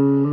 Mm-hmm.